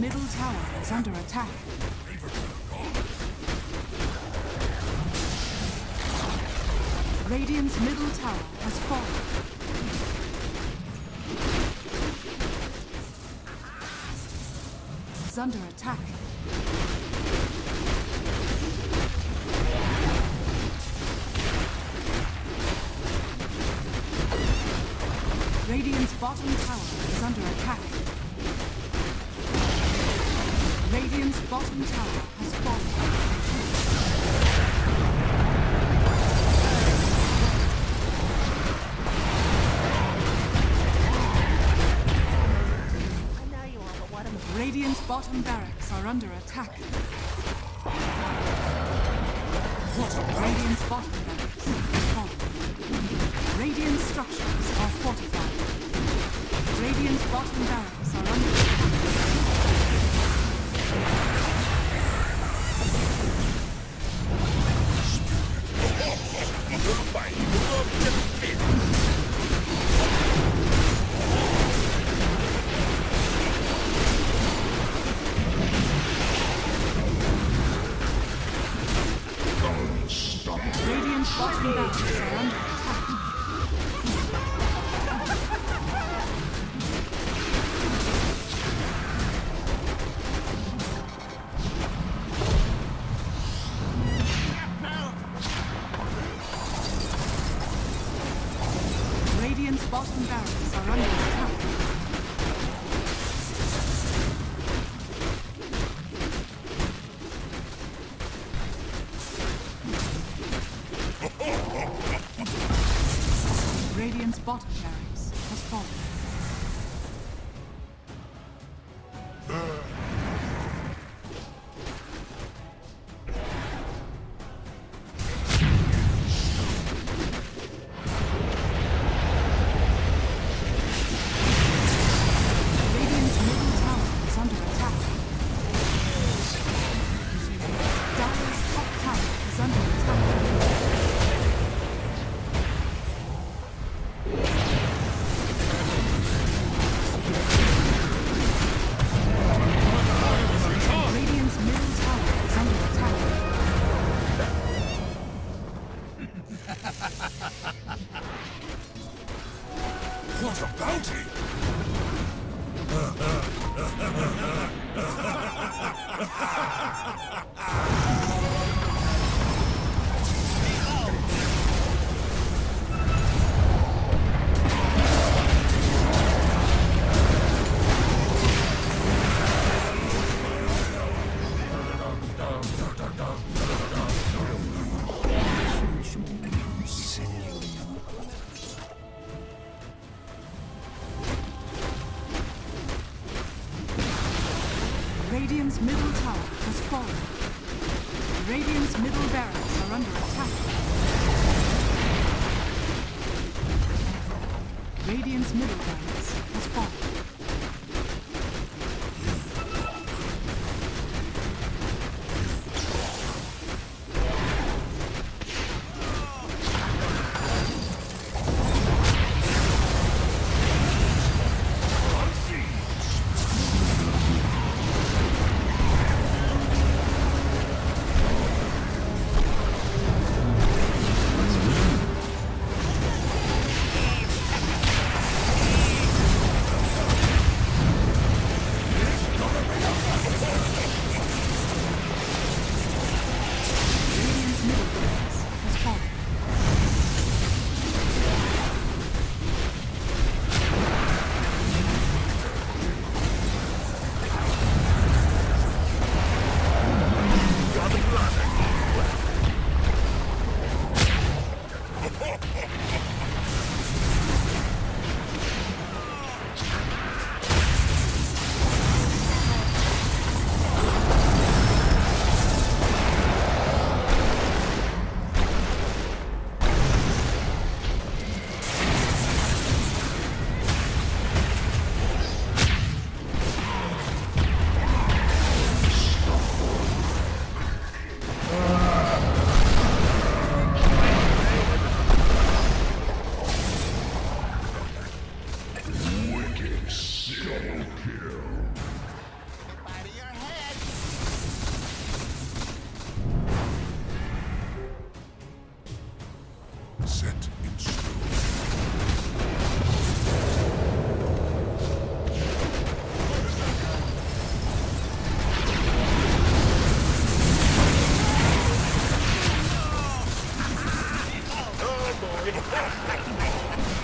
middle tower is under attack. Radiant's middle tower has fallen. is under attack. Radiant's bottom tower is under attack. Am Radiant's bottom barracks are under attack. Radiant's bottom barracks have fallen. Radiant structures are fortified. Radiant's bottom barracks are under attack. Radiant's middle tower has fallen. Radiant's middle barracks are under attack. Radiant's middle barracks has fallen. Activate. Activate.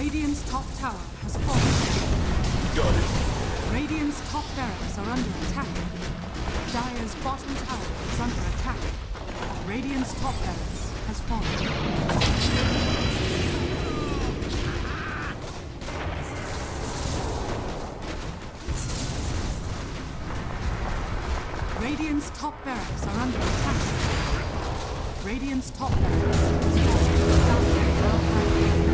Radiant's top tower has fallen. Got it. Radiant's top barracks are under attack. Dire's bottom tower is under attack. Radiant's top barracks has fallen. Radiant's top barracks are under attack. Radiant's top barracks has fallen.